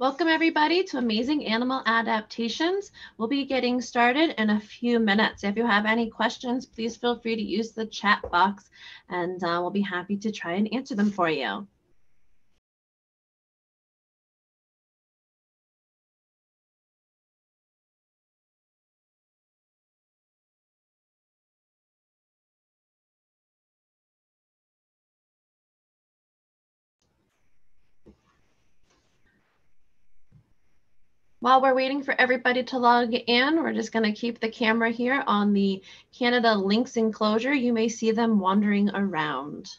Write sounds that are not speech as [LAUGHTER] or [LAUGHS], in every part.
Welcome everybody to Amazing Animal Adaptations. We'll be getting started in a few minutes. If you have any questions, please feel free to use the chat box and uh, we'll be happy to try and answer them for you. While we're waiting for everybody to log in, we're just going to keep the camera here on the Canada Lynx enclosure. You may see them wandering around.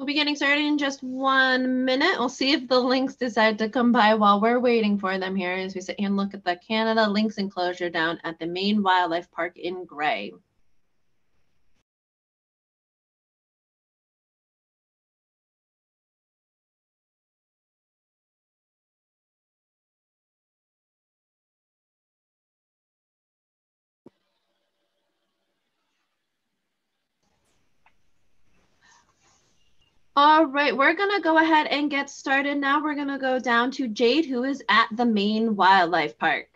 We'll be getting started in just one minute. We'll see if the lynx decide to come by while we're waiting for them here as we sit here and look at the Canada lynx enclosure down at the Maine Wildlife Park in Gray. All right, we're going to go ahead and get started now. We're going to go down to Jade, who is at the Maine Wildlife Park.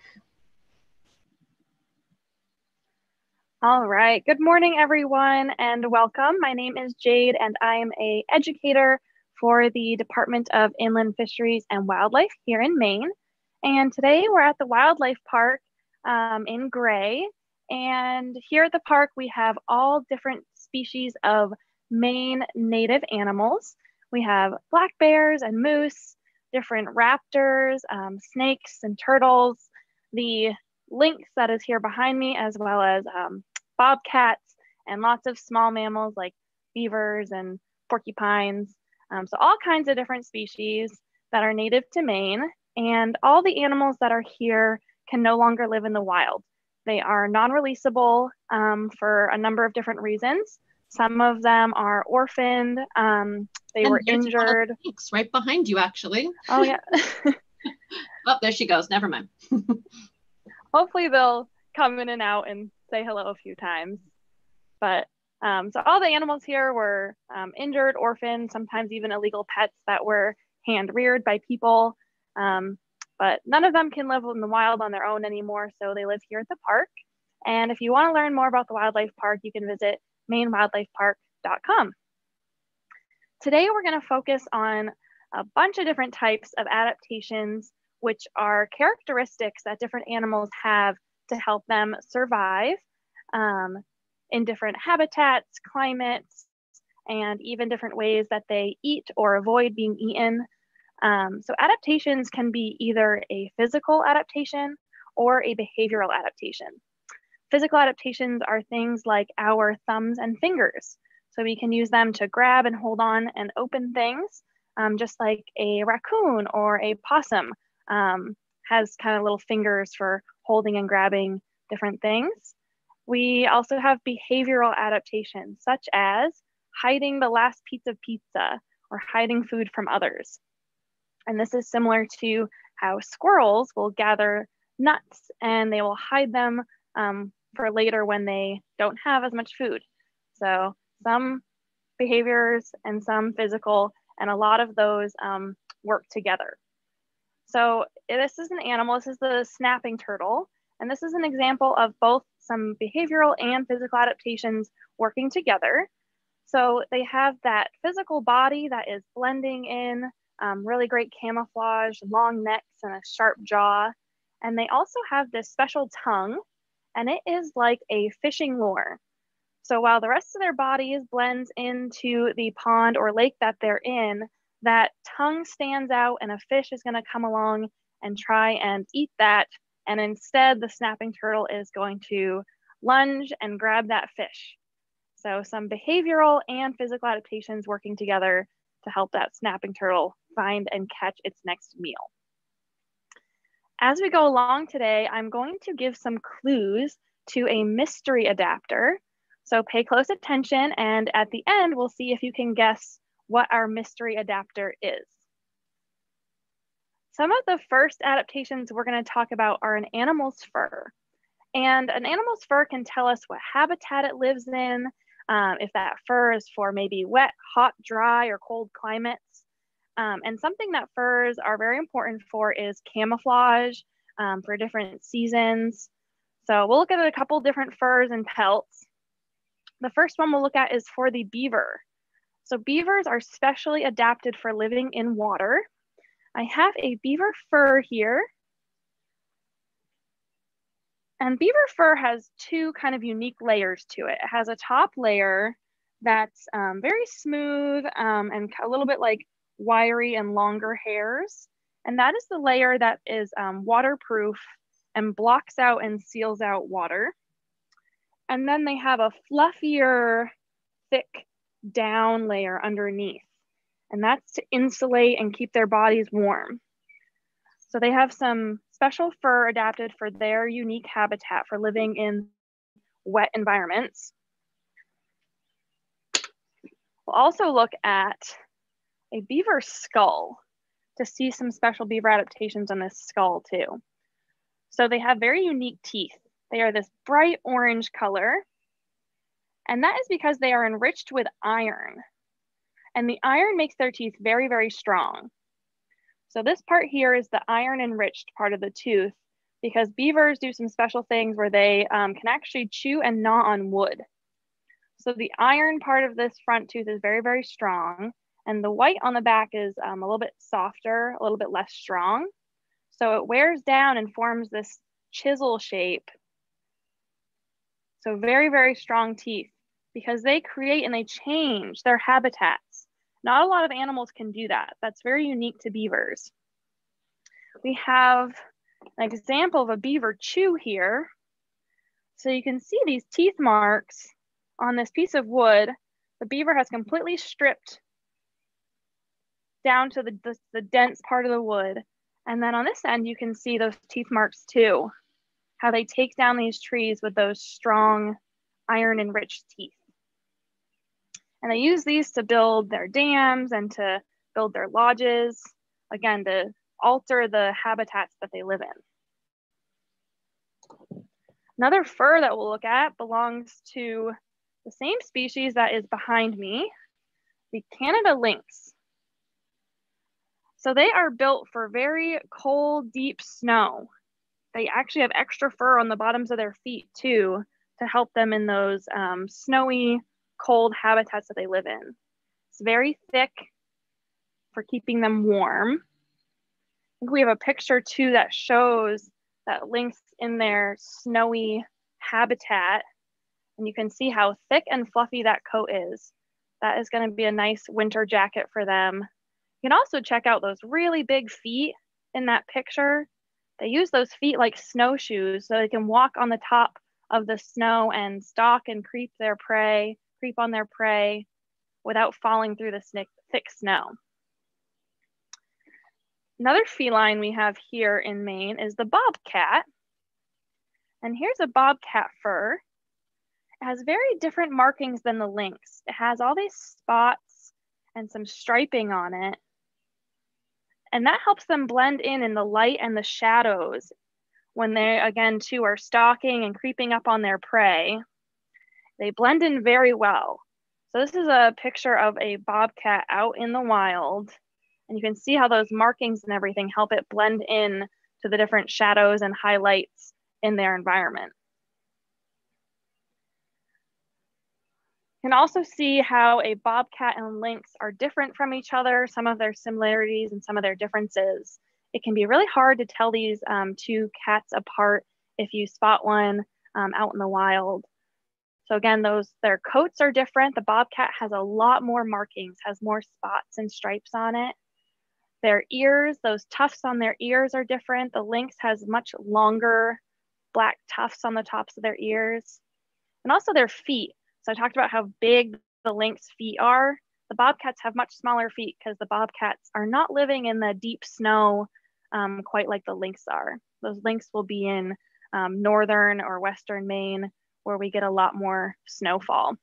All right, good morning, everyone, and welcome. My name is Jade, and I am a educator for the Department of Inland Fisheries and Wildlife here in Maine. And today we're at the Wildlife Park um, in Gray. And here at the park, we have all different species of Maine native animals. We have black bears and moose, different raptors, um, snakes and turtles, the lynx that is here behind me, as well as um, bobcats and lots of small mammals like beavers and porcupines. Um, so all kinds of different species that are native to Maine. And all the animals that are here can no longer live in the wild. They are non-releasable um, for a number of different reasons. Some of them are orphaned. Um, they and were injured. right behind you, actually. Oh yeah. [LAUGHS] [LAUGHS] oh, there she goes. Never mind. [LAUGHS] Hopefully they'll come in and out and say hello a few times. But um, so all the animals here were um, injured, orphaned, sometimes even illegal pets that were hand reared by people. Um, but none of them can live in the wild on their own anymore, so they live here at the park. And if you want to learn more about the wildlife park, you can visit mainewildlifepark.com. Today, we're going to focus on a bunch of different types of adaptations, which are characteristics that different animals have to help them survive um, in different habitats, climates, and even different ways that they eat or avoid being eaten. Um, so adaptations can be either a physical adaptation or a behavioral adaptation. Physical adaptations are things like our thumbs and fingers. So we can use them to grab and hold on and open things, um, just like a raccoon or a possum um, has kind of little fingers for holding and grabbing different things. We also have behavioral adaptations, such as hiding the last piece of pizza or hiding food from others. And this is similar to how squirrels will gather nuts and they will hide them um, for later when they don't have as much food. So some behaviors and some physical, and a lot of those um, work together. So this is an animal, this is the snapping turtle. And this is an example of both some behavioral and physical adaptations working together. So they have that physical body that is blending in, um, really great camouflage, long necks and a sharp jaw. And they also have this special tongue, and it is like a fishing lure. So while the rest of their bodies blends into the pond or lake that they're in, that tongue stands out and a fish is going to come along and try and eat that. And instead, the snapping turtle is going to lunge and grab that fish. So, some behavioral and physical adaptations working together to help that snapping turtle find and catch its next meal. As we go along today, I'm going to give some clues to a mystery adapter. So pay close attention and at the end, we'll see if you can guess what our mystery adapter is. Some of the first adaptations we're going to talk about are an animal's fur. And an animal's fur can tell us what habitat it lives in, um, if that fur is for maybe wet, hot, dry, or cold climates. Um, and something that furs are very important for is camouflage um, for different seasons. So we'll look at a couple different furs and pelts. The first one we'll look at is for the beaver. So beavers are specially adapted for living in water. I have a beaver fur here. And beaver fur has two kind of unique layers to it. It has a top layer that's um, very smooth um, and a little bit like wiry and longer hairs. And that is the layer that is um, waterproof and blocks out and seals out water. And then they have a fluffier, thick down layer underneath. And that's to insulate and keep their bodies warm. So they have some special fur adapted for their unique habitat for living in wet environments. We'll also look at a beaver skull to see some special beaver adaptations on this skull too. So they have very unique teeth. They are this bright orange color and that is because they are enriched with iron. And the iron makes their teeth very, very strong. So this part here is the iron enriched part of the tooth because beavers do some special things where they um, can actually chew and gnaw on wood. So the iron part of this front tooth is very, very strong. And the white on the back is um, a little bit softer, a little bit less strong. So it wears down and forms this chisel shape. So very, very strong teeth because they create and they change their habitats. Not a lot of animals can do that. That's very unique to beavers. We have an example of a beaver chew here. So you can see these teeth marks on this piece of wood. The beaver has completely stripped down to the, the, the dense part of the wood. And then on this end, you can see those teeth marks too, how they take down these trees with those strong iron enriched teeth. And they use these to build their dams and to build their lodges, again, to alter the habitats that they live in. Another fur that we'll look at belongs to the same species that is behind me, the Canada lynx. So they are built for very cold, deep snow. They actually have extra fur on the bottoms of their feet too to help them in those um, snowy, cold habitats that they live in. It's very thick for keeping them warm. I think we have a picture too that shows that lynx in their snowy habitat. And you can see how thick and fluffy that coat is. That is going to be a nice winter jacket for them. You can also check out those really big feet in that picture. They use those feet like snowshoes so they can walk on the top of the snow and stalk and creep their prey creep on their prey without falling through the thick snow. Another feline we have here in Maine is the bobcat. And here's a bobcat fur. It has very different markings than the lynx. It has all these spots and some striping on it. And that helps them blend in in the light and the shadows when they, again, too, are stalking and creeping up on their prey. They blend in very well. So this is a picture of a bobcat out in the wild. And you can see how those markings and everything help it blend in to the different shadows and highlights in their environment. Can also see how a bobcat and lynx are different from each other, some of their similarities and some of their differences. It can be really hard to tell these um, two cats apart if you spot one um, out in the wild. So again, those their coats are different. The bobcat has a lot more markings, has more spots and stripes on it. Their ears, those tufts on their ears are different. The lynx has much longer black tufts on the tops of their ears. And also their feet. So I talked about how big the lynx feet are. The bobcats have much smaller feet because the bobcats are not living in the deep snow um, quite like the lynx are. Those lynx will be in um, northern or western Maine where we get a lot more snowfall.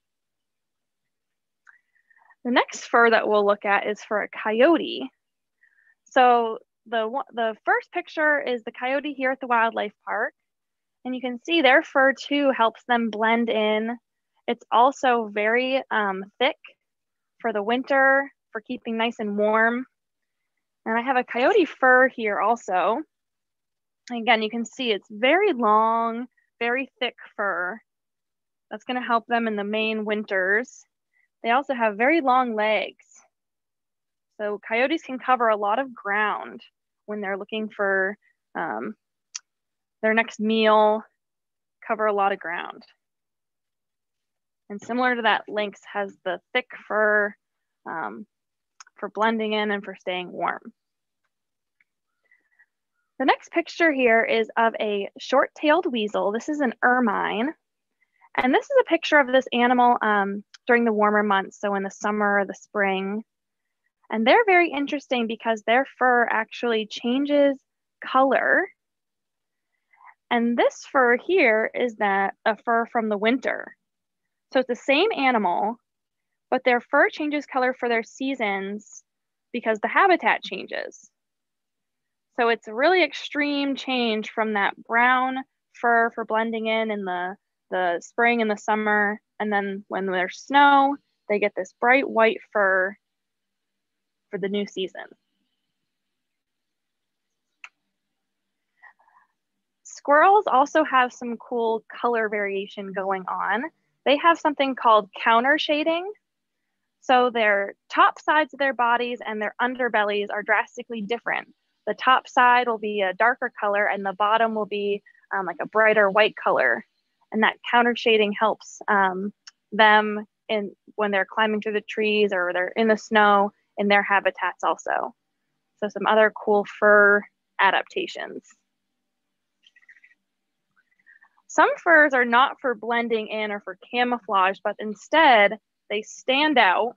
The next fur that we'll look at is for a coyote. So the, the first picture is the coyote here at the wildlife park. And you can see their fur too helps them blend in it's also very um, thick for the winter, for keeping nice and warm. And I have a coyote fur here also. Again, you can see it's very long, very thick fur. That's gonna help them in the Maine winters. They also have very long legs. So coyotes can cover a lot of ground when they're looking for um, their next meal, cover a lot of ground. And similar to that, lynx has the thick fur um, for blending in and for staying warm. The next picture here is of a short-tailed weasel. This is an ermine. And this is a picture of this animal um, during the warmer months, so in the summer or the spring. And they're very interesting because their fur actually changes color. And this fur here is that a fur from the winter. So it's the same animal, but their fur changes color for their seasons because the habitat changes. So it's a really extreme change from that brown fur for blending in in the, the spring and the summer. And then when there's snow, they get this bright white fur for the new season. Squirrels also have some cool color variation going on they have something called counter shading. So their top sides of their bodies and their underbellies are drastically different. The top side will be a darker color and the bottom will be um, like a brighter white color. And that counter shading helps um, them in when they're climbing through the trees or they're in the snow in their habitats also. So some other cool fur adaptations. Some furs are not for blending in or for camouflage, but instead they stand out.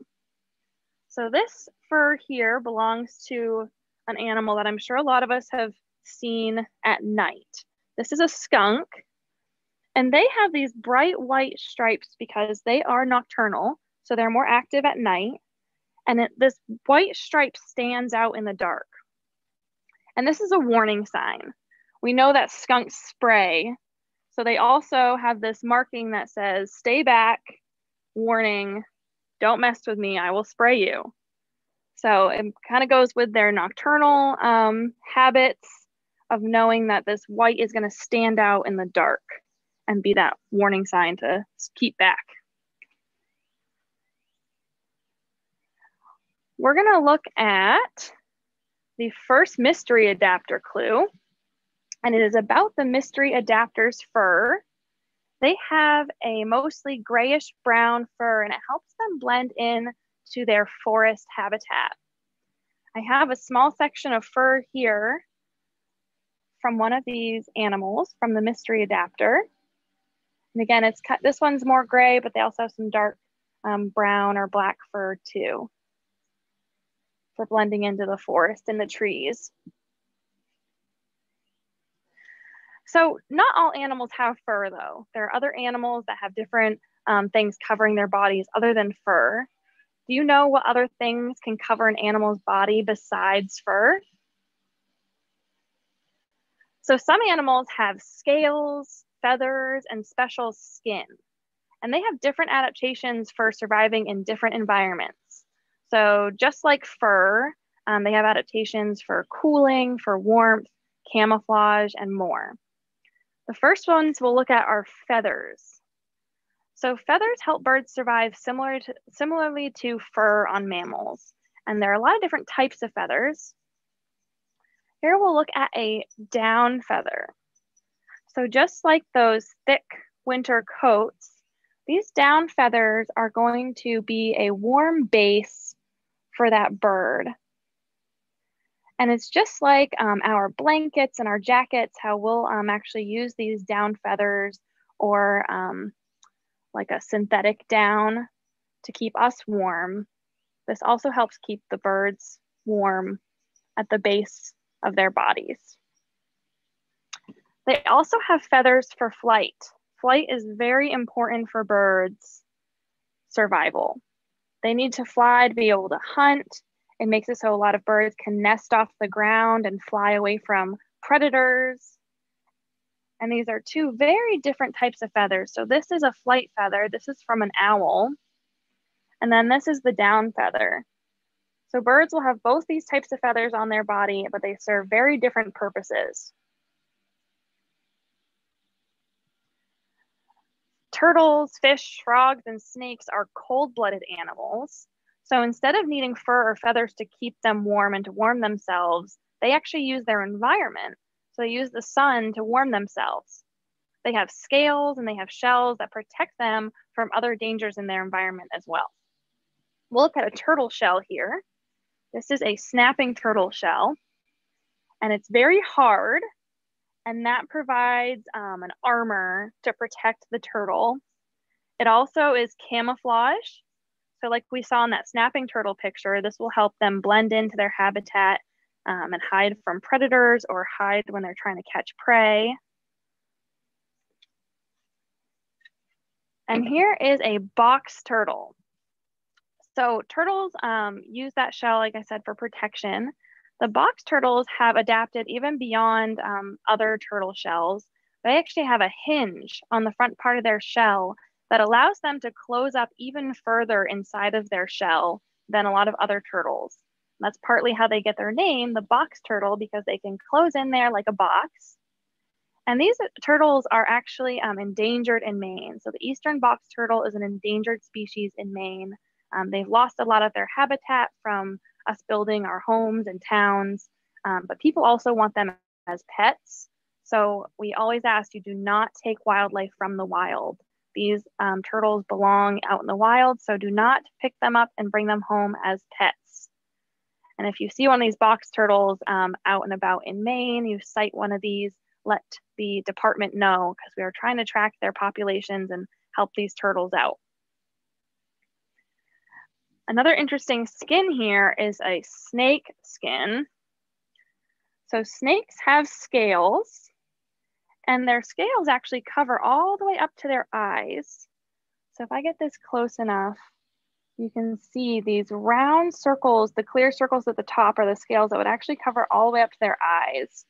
So this fur here belongs to an animal that I'm sure a lot of us have seen at night. This is a skunk, and they have these bright white stripes because they are nocturnal, so they're more active at night. And it, this white stripe stands out in the dark. And this is a warning sign. We know that skunks spray so they also have this marking that says, stay back, warning, don't mess with me, I will spray you. So it kind of goes with their nocturnal um, habits of knowing that this white is going to stand out in the dark and be that warning sign to keep back. We're going to look at the first mystery adapter clue and it is about the mystery adapter's fur. They have a mostly grayish brown fur and it helps them blend in to their forest habitat. I have a small section of fur here from one of these animals from the mystery adapter. And again, it's cut, this one's more gray, but they also have some dark um, brown or black fur too for blending into the forest and the trees. So not all animals have fur though. There are other animals that have different um, things covering their bodies other than fur. Do you know what other things can cover an animal's body besides fur? So some animals have scales, feathers, and special skin. And they have different adaptations for surviving in different environments. So just like fur, Um, they have adaptations for cooling, for warmth, camouflage, and more. The first ones we'll look at are feathers. So feathers help birds survive similar to, similarly to fur on mammals. And there are a lot of different types of feathers. Here we'll look at a down feather. So just like those thick winter coats, these down feathers are going to be a warm base for that bird. And it's just like um, our blankets and our jackets, how we'll um, actually use these down feathers or um, like a synthetic down to keep us warm. This also helps keep the birds warm at the base of their bodies. They also have feathers for flight. Flight is very important for birds' survival. They need to fly to be able to hunt. It makes it so a lot of birds can nest off the ground and fly away from predators. And these are two very different types of feathers. So this is a flight feather. This is from an owl. And then this is the down feather. So birds will have both these types of feathers on their body, but they serve very different purposes. Turtles, fish, frogs, and snakes are cold-blooded animals. So instead of needing fur or feathers to keep them warm and to warm themselves, they actually use their environment. So they use the sun to warm themselves. They have scales and they have shells that protect them from other dangers in their environment as well. We'll look at a turtle shell here. This is a snapping turtle shell, and it's very hard and that provides um, an armor to protect the turtle. It also is camouflage. So like we saw in that snapping turtle picture, this will help them blend into their habitat um, and hide from predators or hide when they're trying to catch prey. And here is a box turtle. So turtles um, use that shell, like I said, for protection. The box turtles have adapted even beyond um, other turtle shells. They actually have a hinge on the front part of their shell that allows them to close up even further inside of their shell than a lot of other turtles. that's partly how they get their name, the box turtle, because they can close in there like a box. And these turtles are actually um, endangered in Maine. So the eastern box turtle is an endangered species in Maine. Um, they've lost a lot of their habitat from us building our homes and towns, um, but people also want them as pets. So we always ask you do not take wildlife from the wild. These um, turtles belong out in the wild, so do not pick them up and bring them home as pets. And if you see one of these box turtles um, out and about in Maine, you sight one of these, let the department know because we are trying to track their populations and help these turtles out. Another interesting skin here is a snake skin. So snakes have scales and their scales actually cover all the way up to their eyes. So if I get this close enough, you can see these round circles, the clear circles at the top are the scales that would actually cover all the way up to their eyes.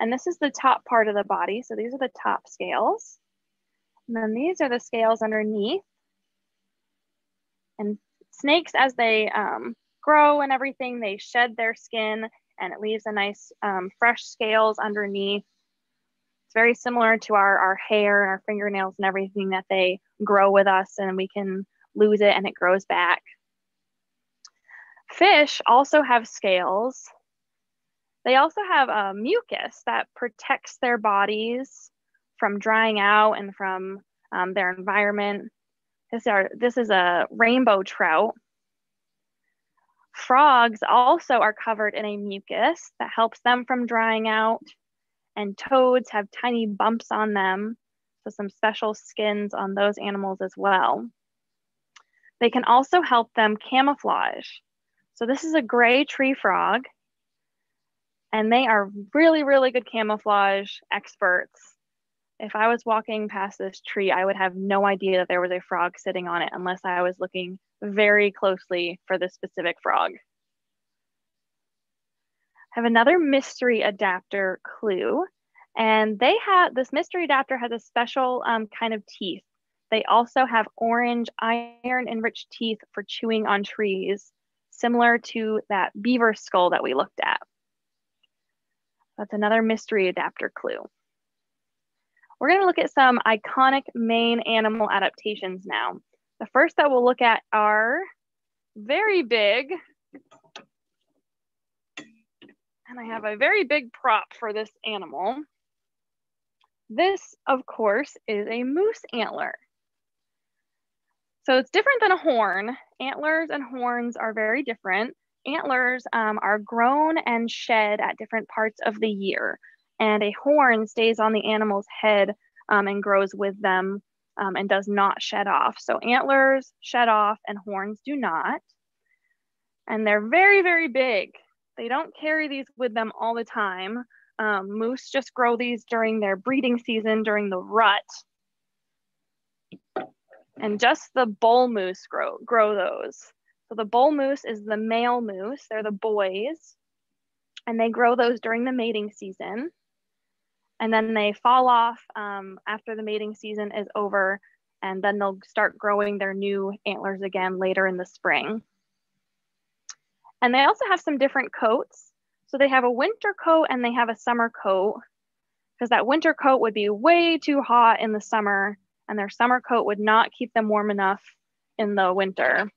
And this is the top part of the body. So these are the top scales. And then these are the scales underneath. And snakes, as they um, grow and everything, they shed their skin and it leaves a nice um, fresh scales underneath. It's very similar to our, our hair and our fingernails and everything that they grow with us and we can lose it and it grows back. Fish also have scales. They also have a mucus that protects their bodies from drying out and from um, their environment. This, this is a rainbow trout. Frogs also are covered in a mucus that helps them from drying out. And toads have tiny bumps on them, so some special skins on those animals as well. They can also help them camouflage. So this is a gray tree frog, and they are really, really good camouflage experts if I was walking past this tree, I would have no idea that there was a frog sitting on it unless I was looking very closely for this specific frog. Have another mystery adapter clue, and they have this mystery adapter has a special um, kind of teeth. They also have orange iron enriched teeth for chewing on trees, similar to that beaver skull that we looked at. That's another mystery adapter clue. We're going to look at some iconic Maine animal adaptations now. The first that we'll look at are very big. And I have a very big prop for this animal. This, of course, is a moose antler. So it's different than a horn. Antlers and horns are very different. Antlers um, are grown and shed at different parts of the year, and a horn stays on the animal's head um, and grows with them um, and does not shed off. So antlers shed off and horns do not. And they're very, very big. They don't carry these with them all the time. Um, moose just grow these during their breeding season, during the rut. And just the bull moose grow, grow those. So the bull moose is the male moose, they're the boys, and they grow those during the mating season and then they fall off um, after the mating season is over and then they'll start growing their new antlers again later in the spring. And they also have some different coats. So they have a winter coat and they have a summer coat because that winter coat would be way too hot in the summer and their summer coat would not keep them warm enough in the winter.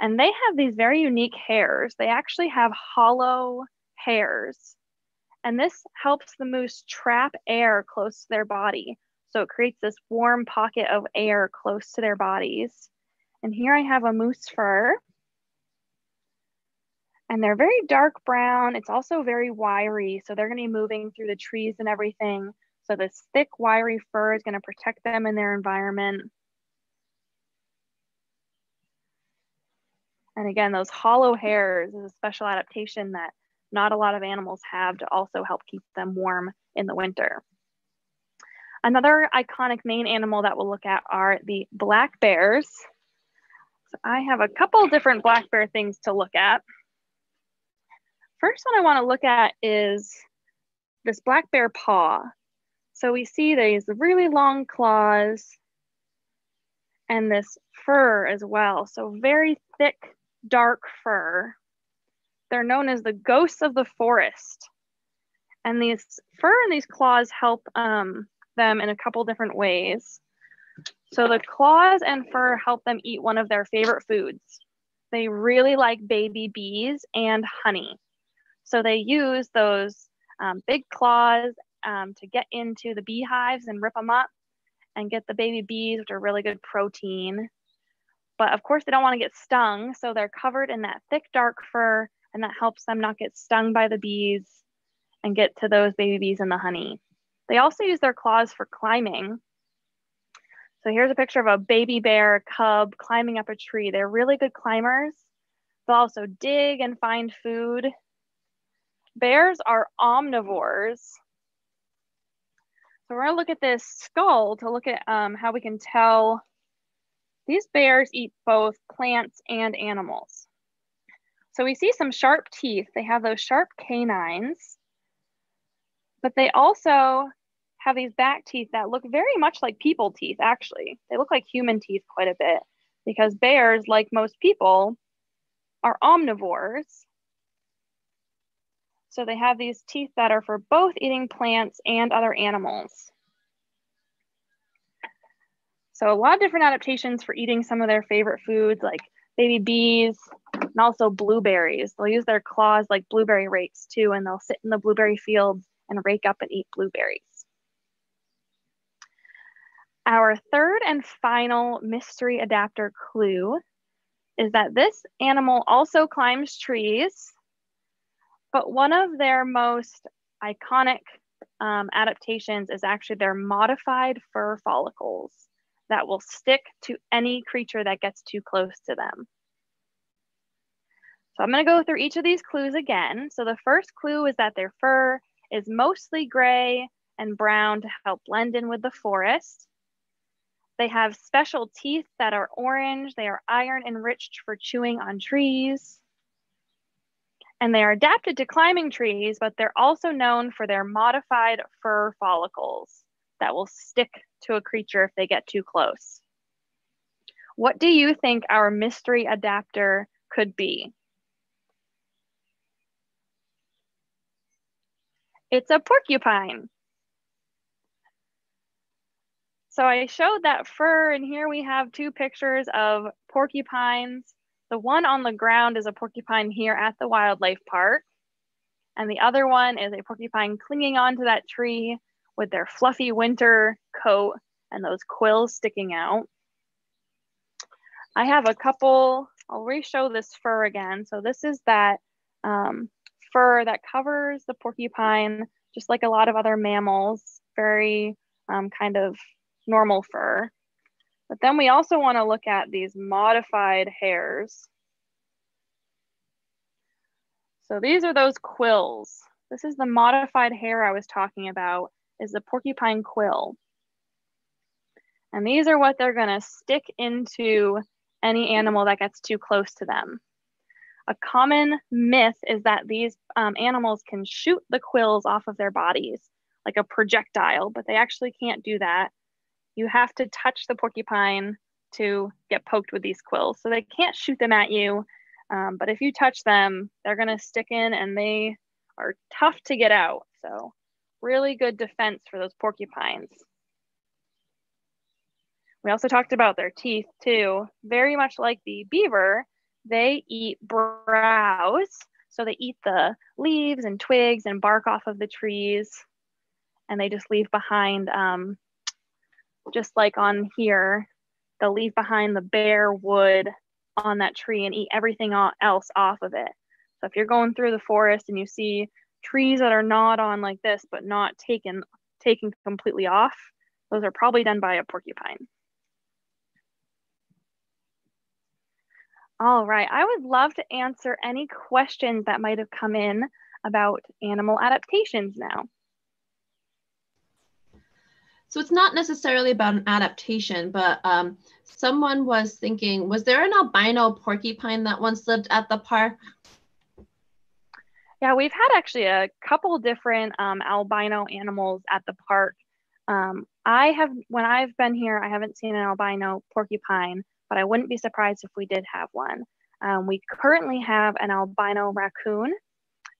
And they have these very unique hairs. They actually have hollow hairs and this helps the moose trap air close to their body. So it creates this warm pocket of air close to their bodies. And here I have a moose fur. And they're very dark brown. It's also very wiry. So they're going to be moving through the trees and everything. So this thick, wiry fur is going to protect them in their environment. And again, those hollow hairs is a special adaptation that not a lot of animals have to also help keep them warm in the winter. Another iconic Maine animal that we'll look at are the black bears. So I have a couple different black bear things to look at. First one I want to look at is this black bear paw. So we see these really long claws and this fur as well. So very thick, dark fur. They're known as the ghosts of the forest. And these fur and these claws help um, them in a couple different ways. So the claws and fur help them eat one of their favorite foods. They really like baby bees and honey. So they use those um, big claws um, to get into the beehives and rip them up and get the baby bees, which are really good protein. But of course, they don't want to get stung. So they're covered in that thick, dark fur and that helps them not get stung by the bees and get to those baby bees and the honey. They also use their claws for climbing. So here's a picture of a baby bear cub climbing up a tree. They're really good climbers. They'll also dig and find food. Bears are omnivores. So we're gonna look at this skull to look at um, how we can tell these bears eat both plants and animals. So we see some sharp teeth. They have those sharp canines, but they also have these back teeth that look very much like people teeth, actually. They look like human teeth quite a bit because bears, like most people, are omnivores. So they have these teeth that are for both eating plants and other animals. So a lot of different adaptations for eating some of their favorite foods like baby bees, and also blueberries. They'll use their claws like blueberry rakes too, and they'll sit in the blueberry fields and rake up and eat blueberries. Our third and final mystery adapter clue is that this animal also climbs trees, but one of their most iconic um, adaptations is actually their modified fur follicles that will stick to any creature that gets too close to them. So I'm going to go through each of these clues again. So the first clue is that their fur is mostly gray and brown to help blend in with the forest. They have special teeth that are orange. They are iron enriched for chewing on trees. And they are adapted to climbing trees, but they're also known for their modified fur follicles that will stick to a creature if they get too close. What do you think our mystery adapter could be? It's a porcupine. So I showed that fur and here we have two pictures of porcupines. The one on the ground is a porcupine here at the wildlife park. And the other one is a porcupine clinging onto that tree with their fluffy winter coat and those quills sticking out. I have a couple, I'll re-show this fur again. So this is that um, fur that covers the porcupine, just like a lot of other mammals, very um, kind of normal fur. But then we also wanna look at these modified hairs. So these are those quills. This is the modified hair I was talking about, is the porcupine quill. And these are what they're gonna stick into any animal that gets too close to them. A common myth is that these um, animals can shoot the quills off of their bodies like a projectile, but they actually can't do that. You have to touch the porcupine to get poked with these quills. So they can't shoot them at you, um, but if you touch them, they're gonna stick in and they are tough to get out. So really good defense for those porcupines. We also talked about their teeth too. Very much like the beaver, they eat browse. So they eat the leaves and twigs and bark off of the trees. And they just leave behind, um, just like on here, they'll leave behind the bare wood on that tree and eat everything else off of it. So if you're going through the forest and you see trees that are not on like this, but not taken, taken completely off, those are probably done by a porcupine. All right, I would love to answer any questions that might have come in about animal adaptations now. So it's not necessarily about an adaptation, but um, someone was thinking, was there an albino porcupine that once lived at the park? Yeah, we've had actually a couple different um, albino animals at the park. Um, I have, when I've been here, I haven't seen an albino porcupine, but I wouldn't be surprised if we did have one. Um, we currently have an albino raccoon.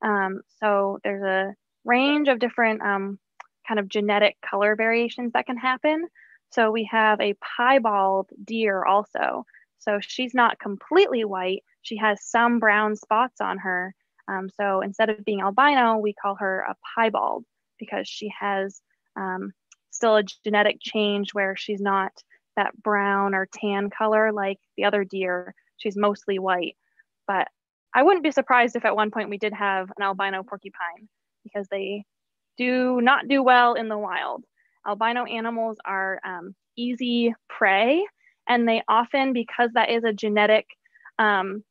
Um, so there's a range of different um, kind of genetic color variations that can happen. So we have a piebald deer also. So she's not completely white. She has some brown spots on her. Um, so instead of being albino, we call her a piebald because she has um, still a genetic change where she's not that brown or tan color like the other deer. She's mostly white. But I wouldn't be surprised if at one point we did have an albino porcupine because they do not do well in the wild. Albino animals are um, easy prey, and they often, because that is a genetic um,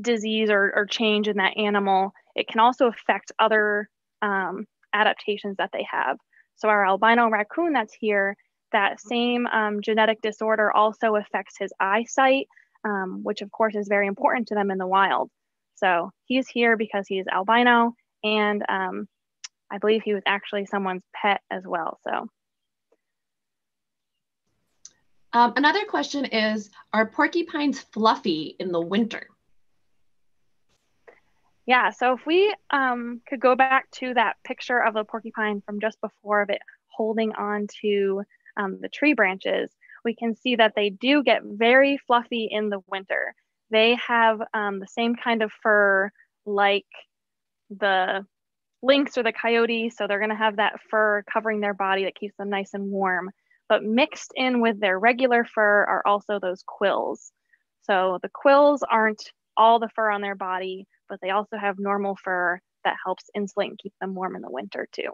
disease or, or, change in that animal, it can also affect other um, adaptations that they have. So our albino raccoon that's here that same um, genetic disorder also affects his eyesight, um, which of course is very important to them in the wild. So he's here because he's albino, and um, I believe he was actually someone's pet as well. So. Um, another question is, are porcupines fluffy in the winter? Yeah, so if we um, could go back to that picture of the porcupine from just before of it holding on to um, the tree branches, we can see that they do get very fluffy in the winter. They have um, the same kind of fur like the lynx or the coyote. So they're going to have that fur covering their body that keeps them nice and warm. But mixed in with their regular fur are also those quills. So the quills aren't all the fur on their body, but they also have normal fur that helps insulate and keep them warm in the winter too.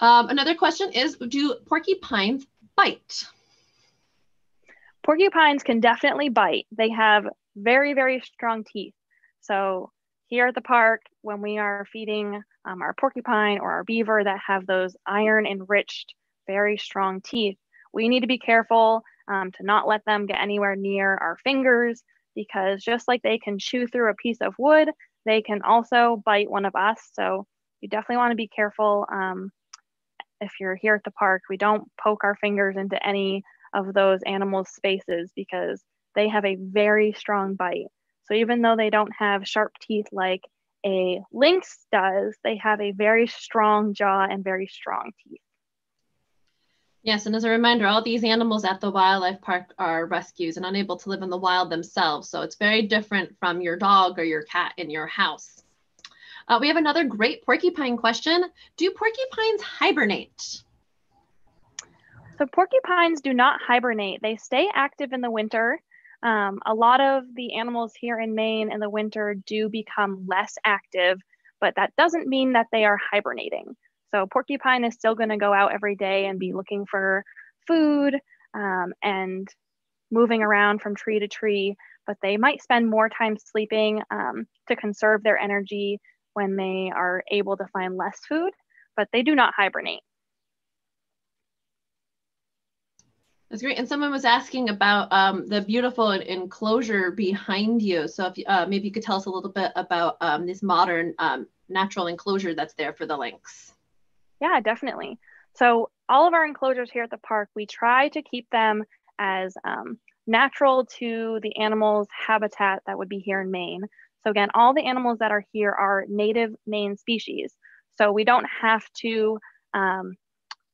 Um, another question is, do porcupines bite? Porcupines can definitely bite. They have very, very strong teeth. So here at the park, when we are feeding um, our porcupine or our beaver that have those iron enriched, very strong teeth, we need to be careful um, to not let them get anywhere near our fingers because just like they can chew through a piece of wood, they can also bite one of us. So you definitely want to be careful um, if you're here at the park, we don't poke our fingers into any of those animals' spaces because they have a very strong bite. So even though they don't have sharp teeth like a lynx does, they have a very strong jaw and very strong teeth. Yes, and as a reminder, all these animals at the wildlife park are rescues and unable to live in the wild themselves. So it's very different from your dog or your cat in your house. Uh, we have another great porcupine question. Do porcupines hibernate? So porcupines do not hibernate. They stay active in the winter. Um, a lot of the animals here in Maine in the winter do become less active, but that doesn't mean that they are hibernating. So porcupine is still going to go out every day and be looking for food um, and moving around from tree to tree, but they might spend more time sleeping um, to conserve their energy when they are able to find less food, but they do not hibernate. That's great. And someone was asking about um, the beautiful enclosure behind you. So if uh, maybe you could tell us a little bit about um, this modern um, natural enclosure that's there for the lynx. Yeah, definitely. So all of our enclosures here at the park, we try to keep them as um, natural to the animals' habitat that would be here in Maine. So again, all the animals that are here are native Maine species. So we don't have to um,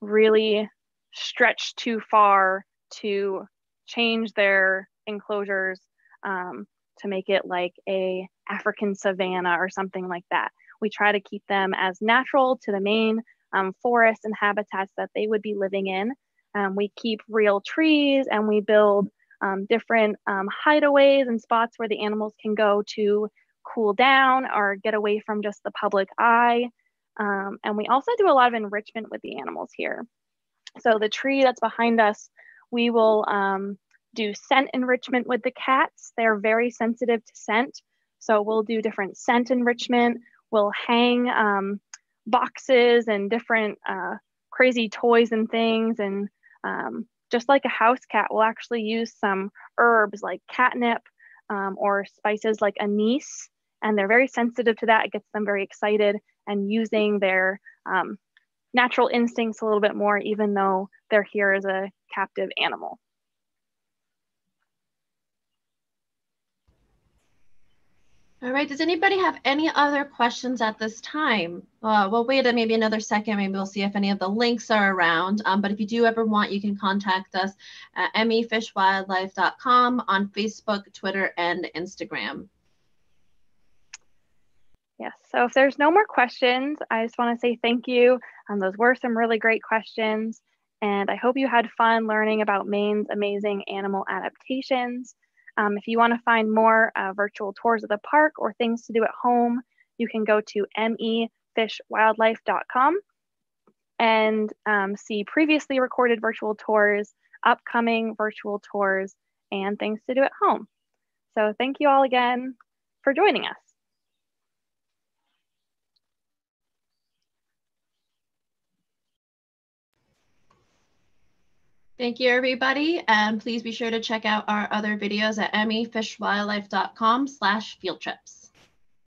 really stretch too far to change their enclosures um, to make it like a African savanna or something like that. We try to keep them as natural to the Maine um, forests and habitats that they would be living in. Um, we keep real trees and we build um, different um, hideaways and spots where the animals can go to cool down or get away from just the public eye. Um, and we also do a lot of enrichment with the animals here. So the tree that's behind us, we will um, do scent enrichment with the cats. They're very sensitive to scent. So we'll do different scent enrichment. We'll hang um, boxes and different uh, crazy toys and things. And um, just like a house cat, we'll actually use some herbs like catnip um, or spices like anise. And they're very sensitive to that. It gets them very excited and using their um, natural instincts a little bit more, even though they're here as a captive animal. All right, does anybody have any other questions at this time? Uh, we'll wait maybe another second, maybe we'll see if any of the lynx are around. Um, but if you do ever want, you can contact us at mefishwildlife.com on Facebook, Twitter, and Instagram. Yes, so if there's no more questions, I just want to say thank you. Um, those were some really great questions. And I hope you had fun learning about Maine's amazing animal adaptations. Um, if you want to find more uh, virtual tours of the park or things to do at home, you can go to mefishwildlife.com and um, see previously recorded virtual tours, upcoming virtual tours, and things to do at home. So thank you all again for joining us. Thank you, everybody. And please be sure to check out our other videos at mefishwildlife.com slash field trips.